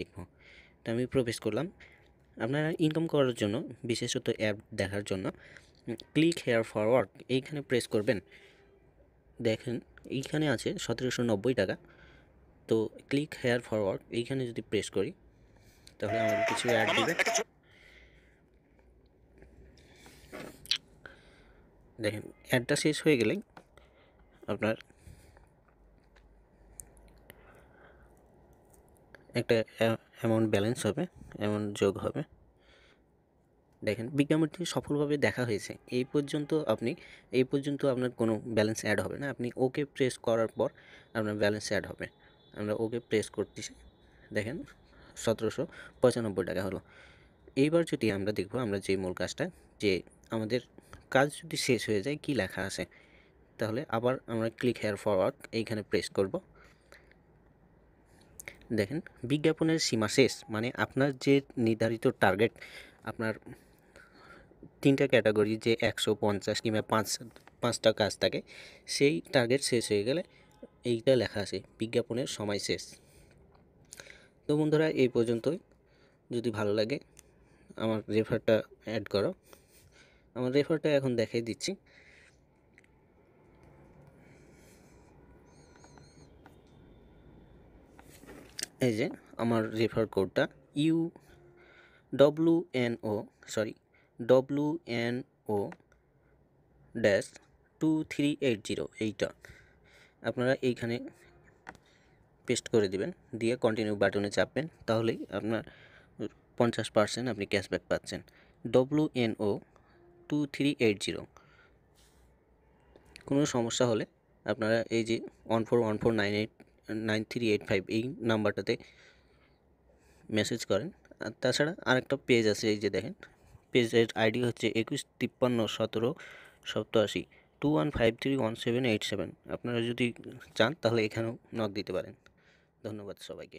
দেখব তো আমি প্রবেশ করলাম। আপনারা ইনকাম করার জন্য বিশেষত অ্যাপ দেখার জন্য ক্লিক হেয়ার ফরওয়ার্ড এইখানে প্রেস করবেন। দেখেন এইখানে আছে সতেরোশো নব্বই টাকা। তো ক্লিক হেয়ার ফরওয়ার্ড এইখানে যদি প্রেস করি তাহলে আমাদের কিছু অ্যাড দিবে। দেখেন অ্যাডটা শেষ হয়ে গেলেই আপনার একটা অ্যামাউন্ট ব্যালেন্স হবে অ্যামাউন্ট যোগ হবে। দেখেন, বিজ্ঞাপনটি সফলভাবে দেখা হয়েছে। এই পর্যন্ত আপনি, এই পর্যন্ত আপনার কোনো ব্যালেন্স অ্যাড হবে না। আপনি ওকে প্রেস করার পর আপনার ব্যালেন্স অ্যাড হবে। আমরা ওকে প্রেস করতেছি। দেখেন, সতেরোশো পঁচানব্বই টাকা হলো। এইবার যদি আমরা দেখব, আমরা যে মূল কাজটা, যে আমাদের কাজ যদি শেষ হয়ে যায়, কি লেখা আছে? তাহলে আবার আমরা ক্লিক হেয়ার ফরওয়ার্ড এইখানে প্রেস করব। দেখেন, বিজ্ঞাপনের সীমা শেষ মানে আপনার যে নির্ধারিত টার্গেট আপনার তিনটা ক্যাটাগরি যে একশো পঞ্চাশ কিংবা পাঁচ, পাঁচটা কাজ থাকে, সেই টার্গেট শেষ হয়ে গেলে এইটা লেখা আছে, বিজ্ঞাপনের সময় শেষ। তো বন্ধুরা, এই পর্যন্তই। যদি ভালো লাগে, আমার রেফারটা অ্যাড করো। আমার রেফারটা এখন দেখাই দিচ্ছি। এই যে আমার রেফার কোডটা U W N O sorry W N O dash two three eight zero এইটা। আপনারা এইখানে পেস্ট করে দিবেন, দিয়ে কন্টিনিউ বাটনে চাপবেন, তাহলেই আপনার পঞ্চাশ পার্সেন্ট আপনি ক্যাশব্যাক পাচ্ছেন। W N O two three eight zero কোনো সমস্যা হলে আপনারা এই যে one four one four nine eight nine three eight five এই নাম্বারটাতে মেসেজ করেন। আর তাছাড়া আরেকটা পেজ আছে, এই যে দেখেন পেজের আইডি হচ্ছে একুশ তিপ্পান্ন সতেরো সপ্তাশি two one five three one seven eight seven আপনারা যদি চান, তাহলে এখানেও নক দিতে পারেন। ধন্যবাদ সবাইকে।